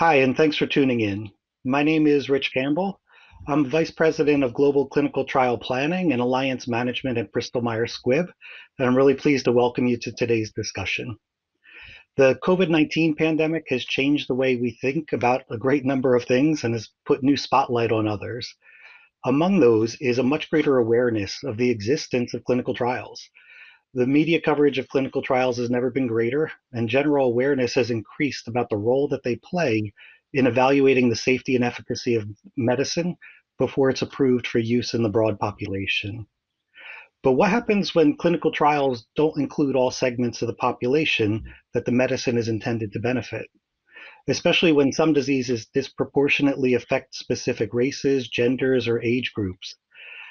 Hi, and thanks for tuning in. My name is Rich Campbell. I'm Vice President of Global Clinical Trial Planning and Alliance Management at Bristol Myers Squibb, and I'm really pleased to welcome you to today's discussion. The COVID 19 pandemic has changed the way we think about a great number of things and has put new spotlight on others. Among those is a much greater awareness of the existence of clinical trials. The media coverage of clinical trials has never been greater, and general awareness has increased about the role that they play in evaluating the safety and efficacy of medicine before it's approved for use in the broad population. But what happens when clinical trials don't include all segments of the population that the medicine is intended to benefit? Especially when some diseases disproportionately affect specific races, genders, or age groups.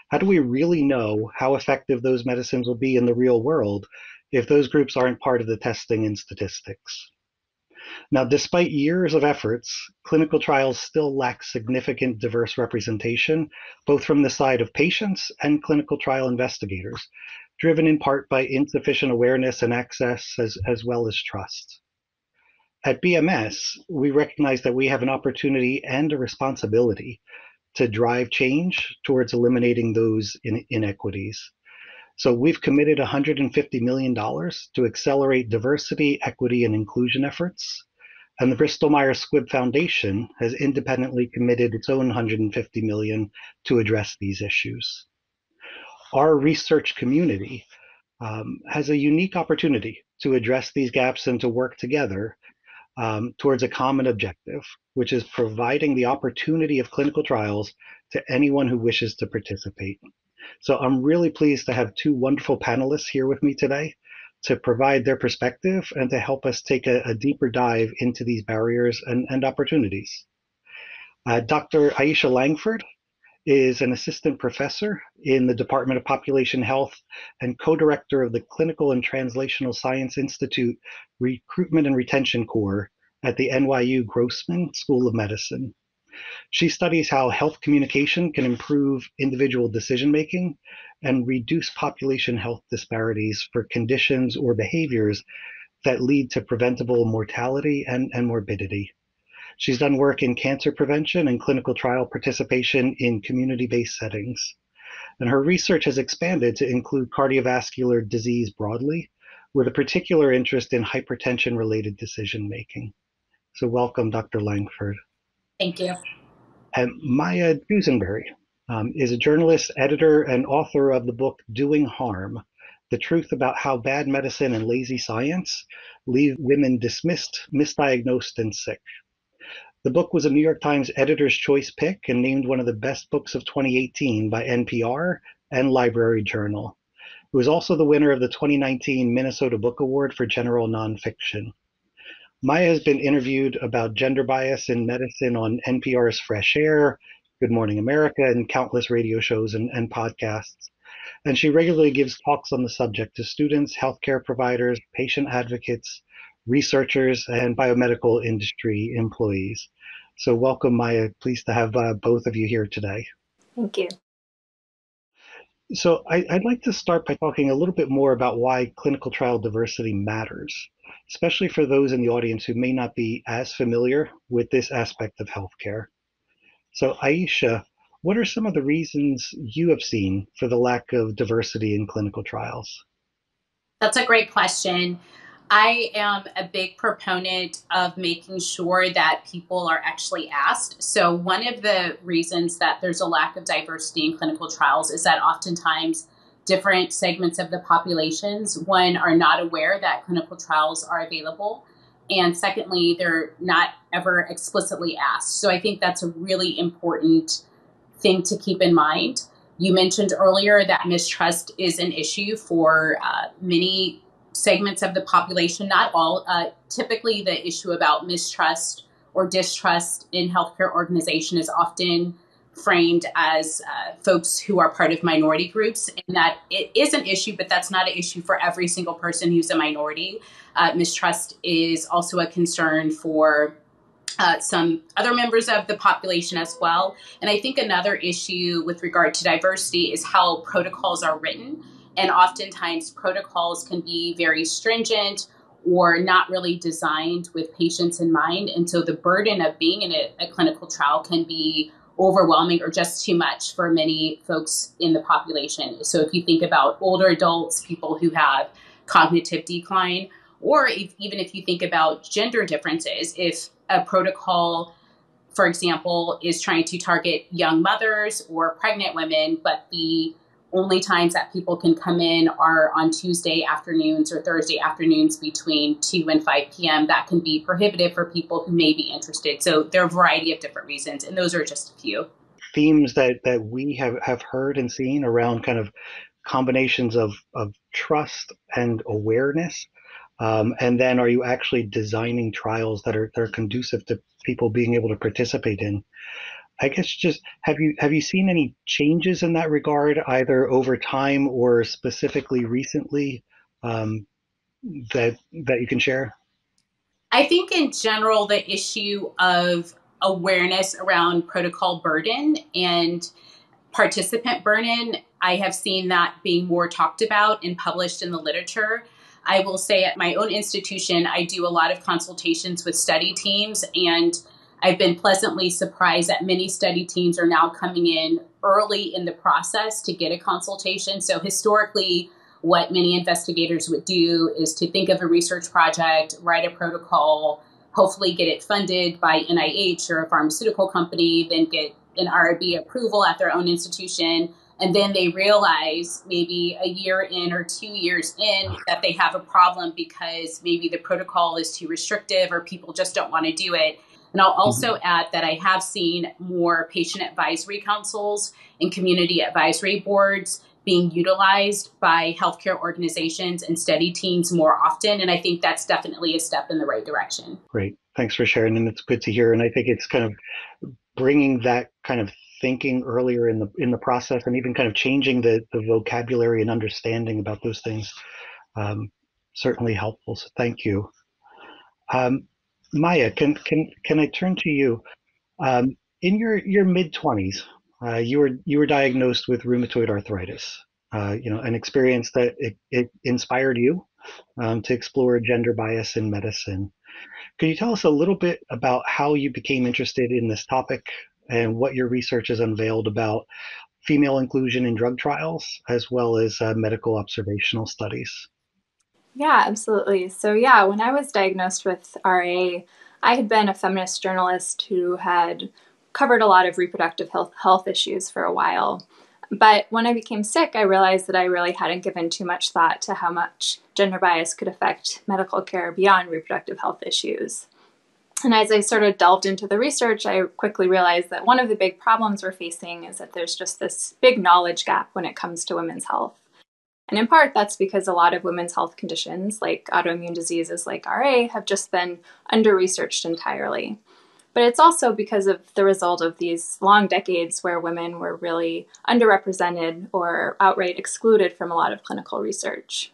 How do we really know how effective those medicines will be in the real world if those groups aren't part of the testing and statistics? Now, despite years of efforts, clinical trials still lack significant diverse representation, both from the side of patients and clinical trial investigators, driven in part by insufficient awareness and access as, as well as trust. At BMS, we recognize that we have an opportunity and a responsibility to drive change towards eliminating those in- inequities. So we've committed $150 million to accelerate diversity, equity, and inclusion efforts and the Bristol Myers Squibb Foundation has independently committed its own 150 million to address these issues. Our research community um, has a unique opportunity to address these gaps and to work together um, towards a common objective, which is providing the opportunity of clinical trials to anyone who wishes to participate. So I'm really pleased to have two wonderful panelists here with me today to provide their perspective and to help us take a, a deeper dive into these barriers and, and opportunities. Uh, Dr. Aisha Langford is an assistant professor in the Department of Population Health and co-director of the Clinical and Translational Science Institute Recruitment and Retention Core at the NYU Grossman School of Medicine. She studies how health communication can improve individual decision making and reduce population health disparities for conditions or behaviors that lead to preventable mortality and, and morbidity. She's done work in cancer prevention and clinical trial participation in community based settings. And her research has expanded to include cardiovascular disease broadly, with a particular interest in hypertension related decision making. So, welcome, Dr. Langford. Thank you. And Maya Dusenbery um, is a journalist, editor, and author of the book Doing Harm The Truth About How Bad Medicine and Lazy Science Leave Women Dismissed, Misdiagnosed, and Sick. The book was a New York Times Editor's Choice pick and named one of the best books of 2018 by NPR and Library Journal. It was also the winner of the 2019 Minnesota Book Award for General Nonfiction. Maya has been interviewed about gender bias in medicine on NPR's Fresh Air, Good Morning America and countless radio shows and, and podcasts. And she regularly gives talks on the subject to students, healthcare providers, patient advocates, researchers, and biomedical industry employees. So, welcome, Maya. Pleased to have uh, both of you here today. Thank you. So, I, would like to start by talking a little bit more about why clinical trial diversity matters, especially for those in the audience who may not be as familiar with this aspect of healthcare. So, Aisha, what are some of the reasons you have seen for the lack of diversity in clinical trials? That's a great question. I am a big proponent of making sure that people are actually asked. So, one of the reasons that there's a lack of diversity in clinical trials is that oftentimes different segments of the populations, one, are not aware that clinical trials are available. And secondly, they're not ever explicitly asked. So I think that's a really important thing to keep in mind. You mentioned earlier that mistrust is an issue for uh, many segments of the population, not all. Uh, typically, the issue about mistrust or distrust in healthcare organization is often framed as uh, folks who are part of minority groups, and that it is an issue, but that's not an issue for every single person who's a minority. Uh, mistrust is also a concern for uh, some other members of the population as well. And I think another issue with regard to diversity is how protocols are written. And oftentimes, protocols can be very stringent or not really designed with patients in mind. And so the burden of being in a, a clinical trial can be overwhelming or just too much for many folks in the population. So if you think about older adults, people who have cognitive decline, or if, even if you think about gender differences, if a protocol, for example, is trying to target young mothers or pregnant women, but the only times that people can come in are on Tuesday afternoons or Thursday afternoons between 2 and 5 p.m. That can be prohibitive for people who may be interested. So there are a variety of different reasons, and those are just a few. Themes that, that we have, have heard and seen around kind of combinations of, of trust and awareness. Um, and then are you actually designing trials that are, that are conducive to people being able to participate in? I guess just have you have you seen any changes in that regard, either over time or specifically recently, um, that that you can share? I think in general the issue of awareness around protocol burden and participant burden, I have seen that being more talked about and published in the literature. I will say at my own institution, I do a lot of consultations with study teams and I've been pleasantly surprised that many study teams are now coming in early in the process to get a consultation. So, historically, what many investigators would do is to think of a research project, write a protocol, hopefully get it funded by NIH or a pharmaceutical company, then get an IRB approval at their own institution. And then they realize maybe a year in or two years in that they have a problem because maybe the protocol is too restrictive or people just don't want to do it. And I'll also mm-hmm. add that I have seen more patient advisory councils and community advisory boards being utilized by healthcare organizations and study teams more often. And I think that's definitely a step in the right direction. Great. Thanks for sharing. And it's good to hear. And I think it's kind of bringing that kind of thinking earlier in the in the process and even kind of changing the, the vocabulary and understanding about those things um, certainly helpful. So thank you. Um, Maya, can can can I turn to you? Um, in your your mid twenties, uh, you were you were diagnosed with rheumatoid arthritis. Uh, you know, an experience that it, it inspired you um, to explore gender bias in medicine. Can you tell us a little bit about how you became interested in this topic and what your research has unveiled about female inclusion in drug trials, as well as uh, medical observational studies? Yeah, absolutely. So, yeah, when I was diagnosed with RA, I had been a feminist journalist who had covered a lot of reproductive health, health issues for a while. But when I became sick, I realized that I really hadn't given too much thought to how much gender bias could affect medical care beyond reproductive health issues. And as I sort of delved into the research, I quickly realized that one of the big problems we're facing is that there's just this big knowledge gap when it comes to women's health. And in part, that's because a lot of women's health conditions, like autoimmune diseases like RA, have just been under researched entirely. But it's also because of the result of these long decades where women were really underrepresented or outright excluded from a lot of clinical research.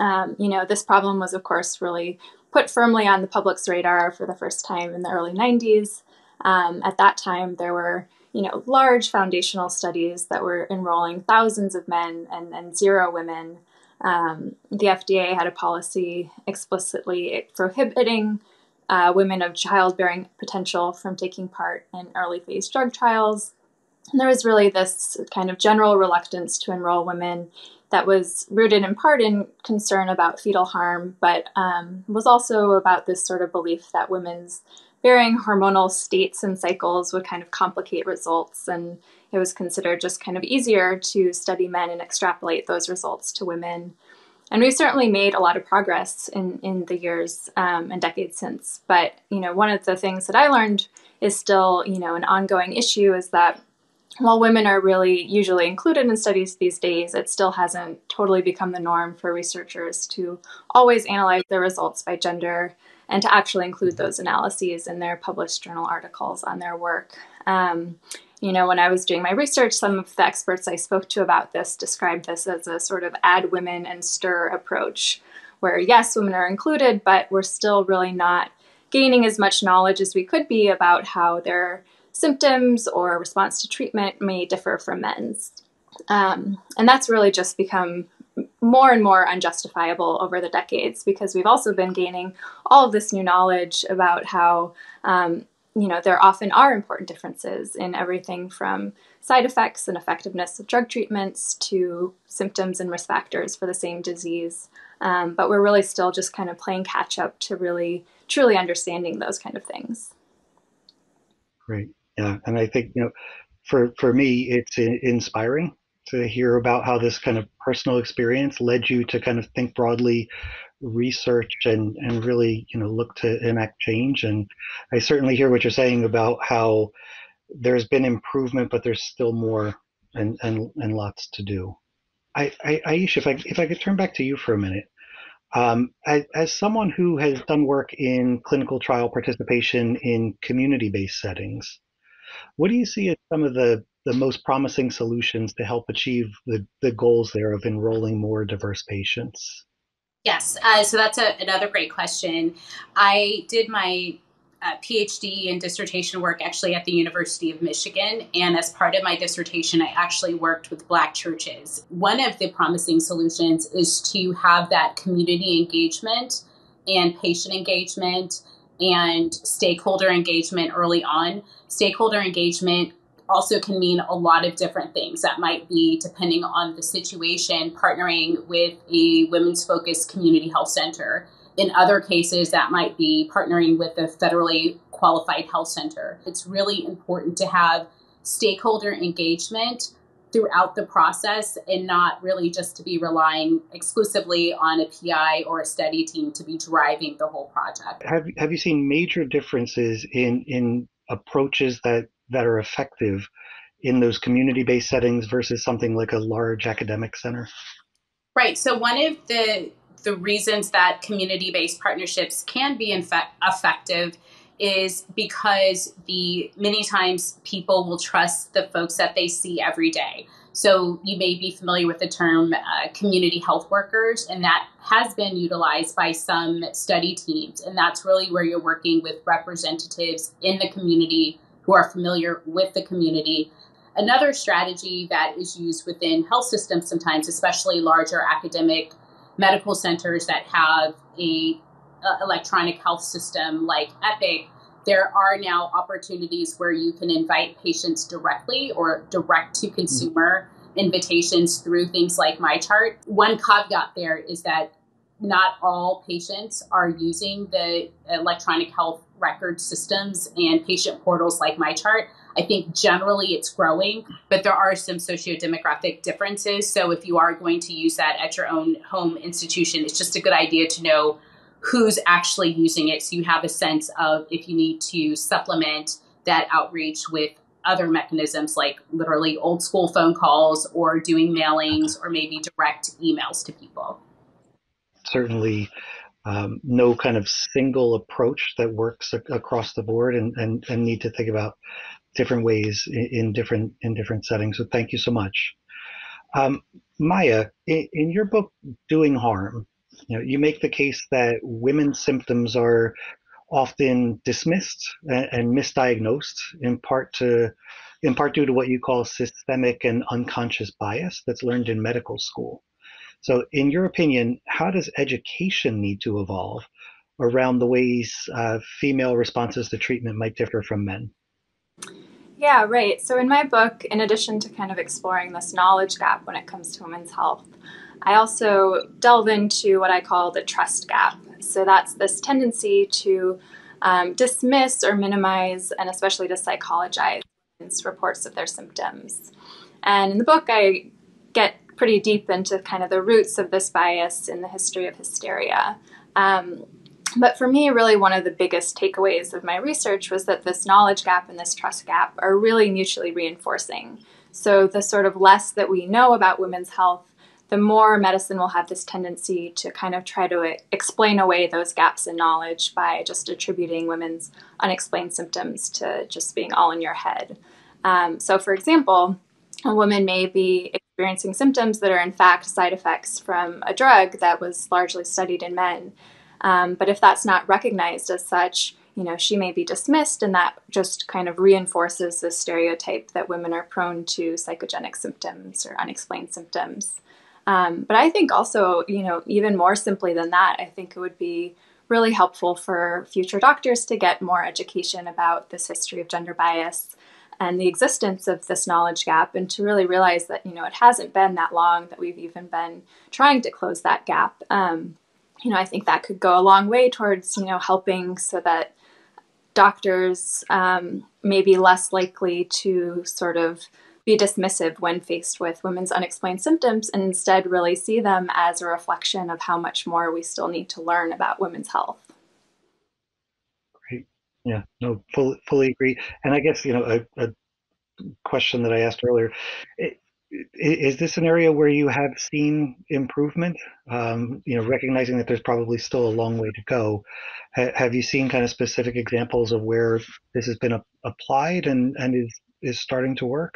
Um, you know, this problem was, of course, really put firmly on the public's radar for the first time in the early 90s. Um, at that time, there were you know, large foundational studies that were enrolling thousands of men and, and zero women. Um, the FDA had a policy explicitly prohibiting uh, women of childbearing potential from taking part in early phase drug trials. And there was really this kind of general reluctance to enroll women that was rooted in part in concern about fetal harm, but um, was also about this sort of belief that women's varying hormonal states and cycles would kind of complicate results, and it was considered just kind of easier to study men and extrapolate those results to women. And we've certainly made a lot of progress in, in the years um, and decades since. But, you know, one of the things that I learned is still, you know, an ongoing issue is that while women are really usually included in studies these days, it still hasn't totally become the norm for researchers to always analyze their results by gender and to actually include those analyses in their published journal articles on their work. Um, you know, when I was doing my research, some of the experts I spoke to about this described this as a sort of add women and stir approach, where yes, women are included, but we're still really not gaining as much knowledge as we could be about how their symptoms or response to treatment may differ from men's. Um, and that's really just become more and more unjustifiable over the decades because we've also been gaining all of this new knowledge about how um, you know there often are important differences in everything from side effects and effectiveness of drug treatments to symptoms and risk factors for the same disease. Um, but we're really still just kind of playing catch up to really truly understanding those kind of things. Great yeah and i think you know for for me it's inspiring to hear about how this kind of personal experience led you to kind of think broadly, research, and and really you know look to enact change. And I certainly hear what you're saying about how there's been improvement, but there's still more and and and lots to do. I, I Aisha, if I if I could turn back to you for a minute. Um, as, as, someone who has done work in clinical trial participation in community-based settings, what do you see as some of the the most promising solutions to help achieve the, the goals there of enrolling more diverse patients? Yes, uh, so that's a, another great question. I did my uh, PhD and dissertation work actually at the University of Michigan. And as part of my dissertation, I actually worked with Black churches. One of the promising solutions is to have that community engagement and patient engagement and stakeholder engagement early on. Stakeholder engagement also can mean a lot of different things. That might be, depending on the situation, partnering with a women's focused community health center. In other cases, that might be partnering with a federally qualified health center. It's really important to have stakeholder engagement throughout the process and not really just to be relying exclusively on a PI or a study team to be driving the whole project. Have, have you seen major differences in, in approaches that that are effective in those community-based settings versus something like a large academic center? Right. So one of the the reasons that community-based partnerships can be in fact effective is because the many times people will trust the folks that they see every day. So you may be familiar with the term uh, community health workers, and that has been utilized by some study teams. And that's really where you're working with representatives in the community who are familiar with the community. Another strategy that is used within health systems sometimes, especially larger academic medical centers that have a, a electronic health system like Epic, there are now opportunities where you can invite patients directly or direct to consumer mm-hmm. invitations through things like MyChart. One caveat there is that not all patients are using the electronic health record systems and patient portals like MyChart. I think generally it's growing, but there are some socio-demographic differences. So if you are going to use that at your own home institution, it's just a good idea to know who's actually using it so you have a sense of if you need to supplement that outreach with other mechanisms like literally old school phone calls or doing mailings or maybe direct emails to people certainly um, no kind of single approach that works ac- across the board and, and, and need to think about different ways in, in different in different settings. So thank you so much. Um, Maya, in, in, your book, Doing Harm, you know, you make the case that women's symptoms are often dismissed and, misdiagnosed in part to in part due to what you call systemic and unconscious bias that's learned in medical school. So, in your opinion, how does education need to evolve around the ways uh, female responses to treatment might differ from men? Yeah, right. So, in my book, in addition to kind of exploring this knowledge gap when it comes to women's health, I also delve into what I call the trust gap. So, that's this tendency to um, dismiss or minimize, and especially to psychologize reports of their symptoms. And in the book, I get pretty deep into kind of the roots of this bias in the history of hysteria. Um, but for me, really, one of the biggest takeaways of my research was that this knowledge gap and this trust gap are really mutually reinforcing. So, the sort of less that we know about women's health, the more medicine will have this tendency to kind of try to explain away those gaps in knowledge by just attributing women's unexplained symptoms to just being all in your head. Um, so, for example, a woman may be experiencing symptoms that are in fact side effects from a drug that was largely studied in men. Um, but if that's not recognized as such, you know, she may be dismissed, and that just kind of reinforces the stereotype that women are prone to psychogenic symptoms or unexplained symptoms. Um, but I think also, you know, even more simply than that, I think it would be really helpful for future doctors to get more education about this history of gender bias and the existence of this knowledge gap and to really realize that you know it hasn't been that long that we've even been trying to close that gap. Um, you know i think that could go a long way towards you know helping so that doctors um, may be less likely to sort of be dismissive when faced with women's unexplained symptoms and instead really see them as a reflection of how much more we still need to learn about women's health Great. yeah, no, fully, fully agree. And I guess, you know, a, a question that I asked earlier, is this an area where you have seen improvement? Um, you know, recognizing that there's probably still a long way to go. Ha- have you seen kind of specific examples of where this has been applied and, and is, is starting to work?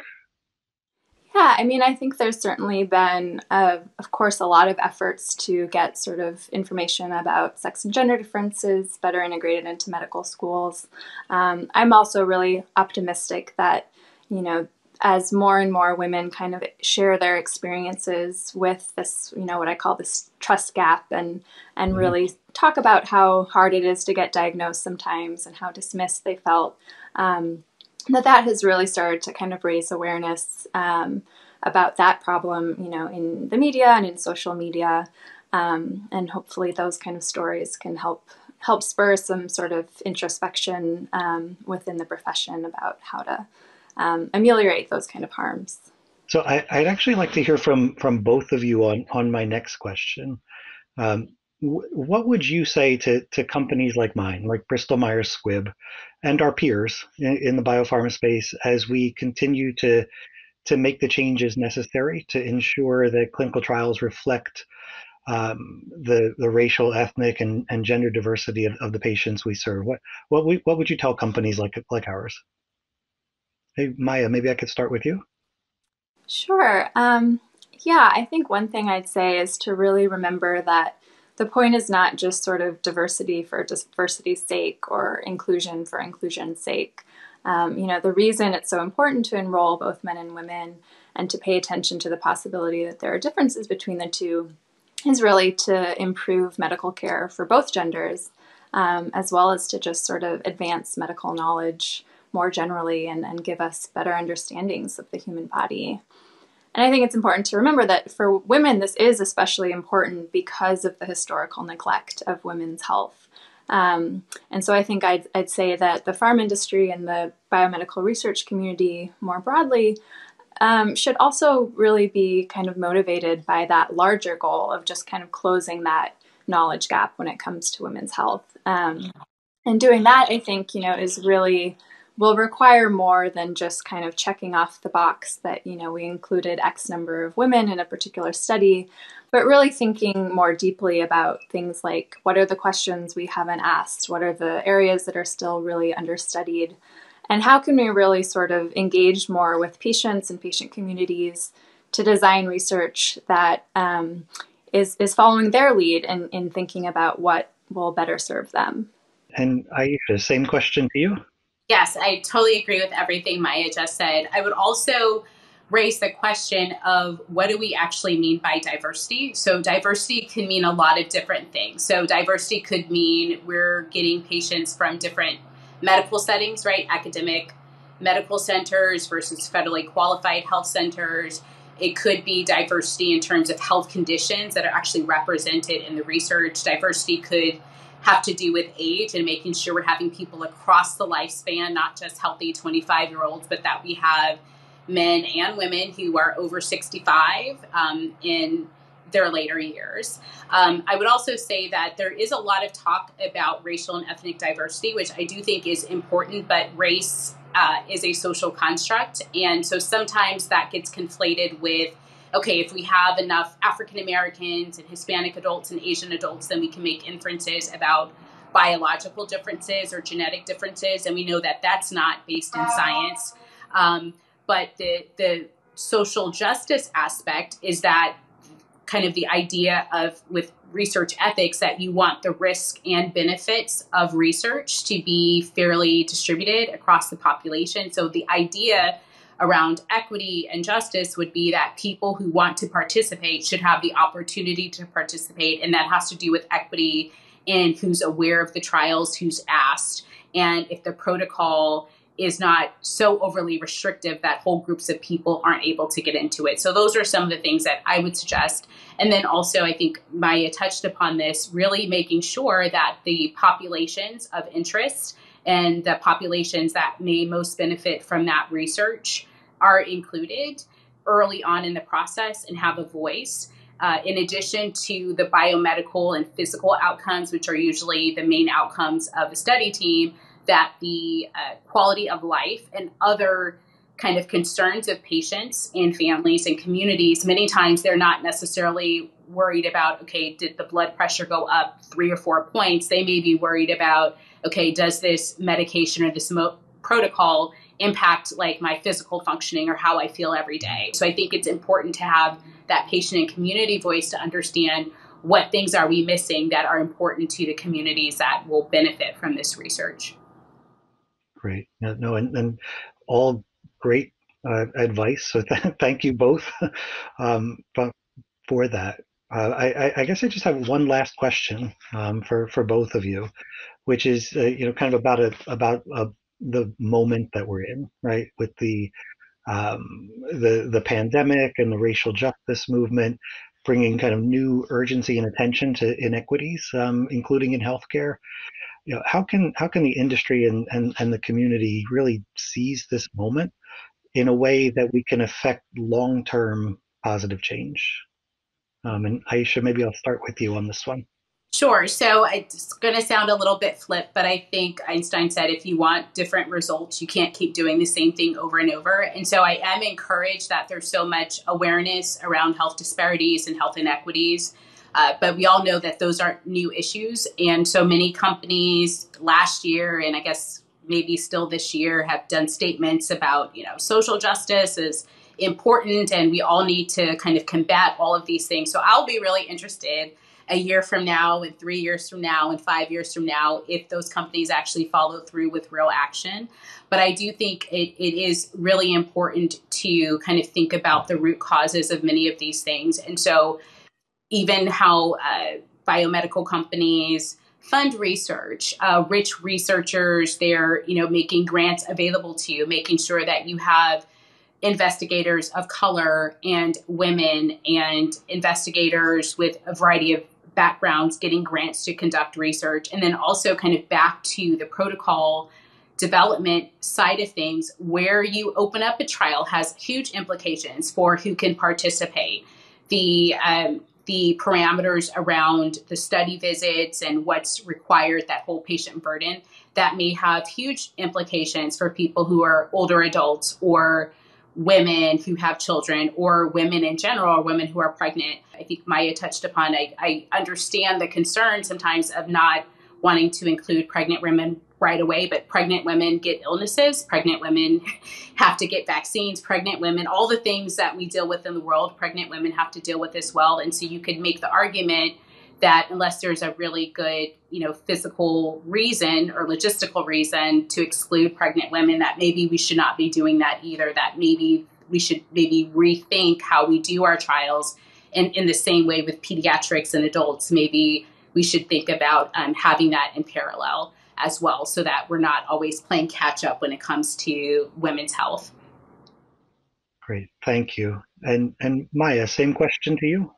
Yeah, I mean, I think there's certainly been, uh, of course, a lot of efforts to get sort of information about sex and gender differences better integrated into medical schools. Um, I'm also really optimistic that, you know, as more and more women kind of share their experiences with this, you know, what I call this trust gap and and mm-hmm. really talk about how hard it is to get diagnosed sometimes and how dismissed they felt. Um, that that has really started to kind of raise awareness um, about that problem, you know, in the media and in social media, um, and hopefully those kind of stories can help help spur some sort of introspection um, within the profession about how to um, ameliorate those kind of harms. So I, would actually like to hear from from both of you on on my next question. Um, what would you say to, to companies like mine, like Bristol Myers Squibb, and our peers in, in, the biopharma space as we continue to to make the changes necessary to ensure that clinical trials reflect um, the the racial, ethnic, and, and gender diversity of, of the patients we serve? What what we, what would you tell companies like like ours? Hey, Maya, maybe I could start with you. Sure. Um, yeah, I think one thing I'd say is to really remember that the point is not just sort of diversity for diversity's sake or inclusion for inclusion's sake. Um, you know, the reason it's so important to enroll both men and women and to pay attention to the possibility that there are differences between the two is really to improve medical care for both genders, um, as well as to just sort of advance medical knowledge more generally and, and give us better understandings of the human body. And I think it's important to remember that for women, this is especially important because of the historical neglect of women's health. Um, and so I think I'd, I'd say that the pharma industry and the biomedical research community more broadly um, should also really be kind of motivated by that larger goal of just kind of closing that knowledge gap when it comes to women's health. Um, and doing that, I think, you know, is really will require more than just kind of checking off the box that you know we included x number of women in a particular study but really thinking more deeply about things like what are the questions we haven't asked? What are the areas that are still really understudied? And how can we really sort of engage more with patients and patient communities to design research that um, is is following their lead in, in thinking about what will better serve them? And Aisha, same question to you. Yes, I totally agree with everything Maya just said. I would also raise the question of what do we actually mean by diversity? So, diversity can mean a lot of different things. So, diversity could mean we're getting patients from different medical settings, right? Academic medical centers versus federally qualified health centers. It could be diversity in terms of health conditions that are actually represented in the research. Diversity could have to do with age and making sure we're having people across the lifespan, not just healthy 25 year olds, but that we have men and women who are over 65 um, in their later years. Um, I would also say that there is a lot of talk about racial and ethnic diversity, which I do think is important, but race uh, is a social construct. And so sometimes that gets conflated with okay, if we have enough African Americans and Hispanic adults and Asian adults, then we can make inferences about biological differences or genetic differences, and we know that that's not based in science. Um, but the the social justice aspect is that kind of the idea of with research ethics that you want the risk and benefits of research to be fairly distributed across the population. So the idea around equity and justice would be that people who want to participate should have the opportunity to participate. And that has to do with equity in who's aware of the trials, who's asked, and if the protocol is not so overly restrictive that whole groups of people aren't able to get into it. So those are some of the things that I would suggest. And then also, I think Maya touched upon this, really making sure that the populations of interest and the populations that may most benefit from that research are included early on in the process and have a voice. Uh, in addition to the biomedical and physical outcomes, which are usually the main outcomes of a study team, that the uh, quality of life and other kind of concerns of patients and families and communities, many times they're not necessarily worried about, okay, did the blood pressure go up three or four points? They may be worried about, okay, does this medication or this mo- protocol impact like my physical functioning or how I feel every day? So I think it's important to have that patient and community voice to understand what things are we missing that are important to the communities that will benefit from this research. Great. No, no and, and all great uh, advice. So th- thank you both um, for that. Uh, I, I, guess I just have one last question um, for for both of you, which is uh, you know kind of about a about a, the moment that we're in, right? With the um, the the pandemic and the racial justice movement, bringing kind of new urgency and attention to inequities, um, including in healthcare you know, how can how can the industry and, and, and the community really seize this moment in a way that we can affect long-term positive change? Um, and Aisha, maybe I'll start with you on this one. Sure. So it's going to sound a little bit flip, but I think Einstein said if you want different results, you can't keep doing the same thing over and over. And so I am encouraged that there's so much awareness around health disparities and health inequities uh, but we all know that those aren't new issues. And so many companies last year, and I guess maybe still this year, have done statements about, you know, social justice is important and we all need to kind of combat all of these things. So I'll be really interested a year from now and three years from now and five years from now if those companies actually follow through with real action. But I do think it, it is really important to kind of think about the root causes of many of these things. And so even how uh, biomedical companies fund research uh, rich researchers they're you know making grants available to you making sure that you have investigators of color and women and investigators with a variety of backgrounds getting grants to conduct research and then also kind of back to the protocol development side of things where you open up a trial has huge implications for who can participate. The um, the parameters around the study visits and what's required, that whole patient burden, that may have huge implications for people who are older adults or women who have children or women in general or women who are pregnant. I think Maya touched upon, I, I understand the concern sometimes of not wanting to include pregnant women right away, but pregnant women get illnesses, pregnant women have to get vaccines, pregnant women, all the things that we deal with in the world, pregnant women have to deal with as well. And so you could make the argument that unless there's a really good, you know, physical reason or logistical reason to exclude pregnant women, that maybe we should not be doing that either, that maybe we should maybe rethink how we do our trials. And in the same way with pediatrics and adults, maybe we should think about um, having that in parallel as well so that we're not always playing catch up when it comes to women's health. Great, thank you. And and Maya, same question to you.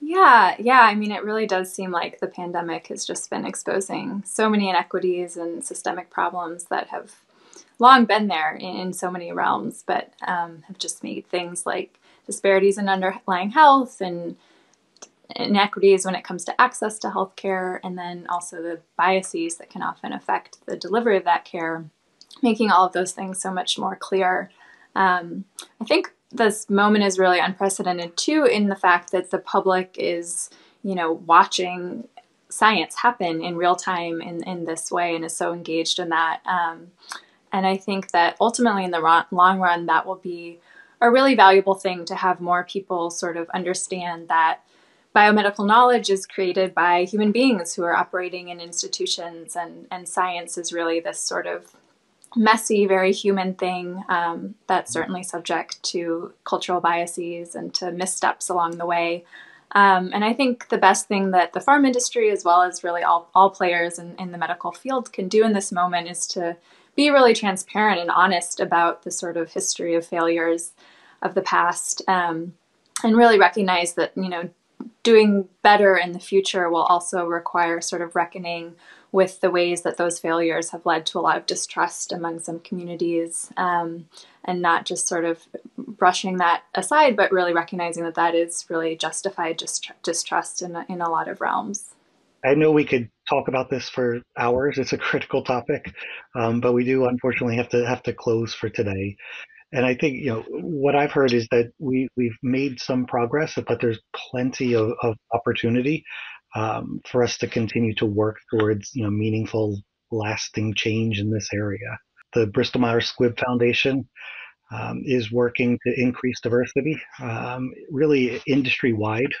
Yeah, yeah. I mean, it really does seem like the pandemic has just been exposing so many inequities and systemic problems that have long been there in, in so many realms, but um, have just made things like disparities in underlying health and inequities when it comes to access to healthcare, and then also the biases that can often affect the delivery of that care, making all of those things so much more clear. Um, I think this moment is really unprecedented too, in the fact that the public is, you know, watching science happen in real time in, in this way and is so engaged in that. Um, and I think that ultimately, in the long run, that will be a really valuable thing to have more people sort of understand that biomedical knowledge is created by human beings who are operating in institutions, and, and science is really this sort of messy, very human thing um, that's certainly subject to cultural biases and to missteps along the way. Um, and I think the best thing that the pharma industry, as well as really all, all players in, in the medical field, can do in this moment is to be really transparent and honest about the sort of history of failures of the past um, and really recognize that, you know, doing better in the future will also require sort of reckoning with the ways that those failures have led to a lot of distrust among some communities um, and not just sort of brushing that aside but really recognizing that that is really justified dist- distrust in, in a lot of realms. I know we could talk about this for hours. It's a critical topic um, but we do unfortunately have to have to close for today. And I think you know what I've heard is that we we've made some progress, but there's plenty of, of opportunity um, for us to continue to work towards you know meaningful, lasting change in this area. The Bristol Myers Squibb Foundation um, is working to increase diversity, um, really industry wide,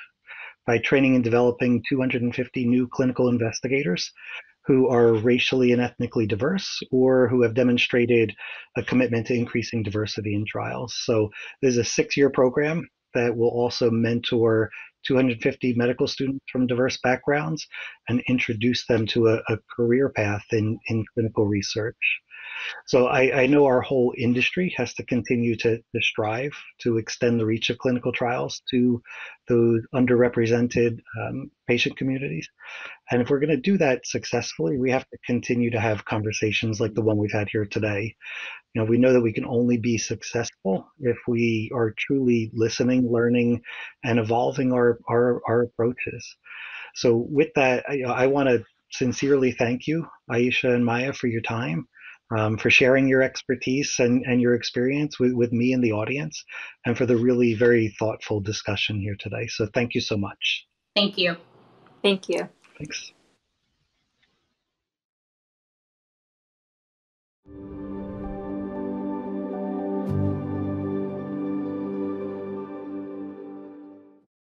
by training and developing 250 new clinical investigators who are racially and ethnically diverse or who have demonstrated a commitment to increasing diversity in trials. So there's a six year program that will also mentor 250 medical students from diverse backgrounds and introduce them to a, a career path in, in clinical research. So I, I, know our whole industry has to continue to, to, strive to extend the reach of clinical trials to those underrepresented um, patient communities. And if we're going to do that successfully, we have to continue to have conversations like the one we've had here today. You know, we know that we can only be successful if we are truly listening, learning, and evolving our our, our approaches. So with that, I, I want to sincerely thank you, Aisha and Maya, for your time um, for sharing your expertise and, and your experience with, with me and the audience, and for the really very thoughtful discussion here today. So thank you so much. Thank you. Thank you. Thanks.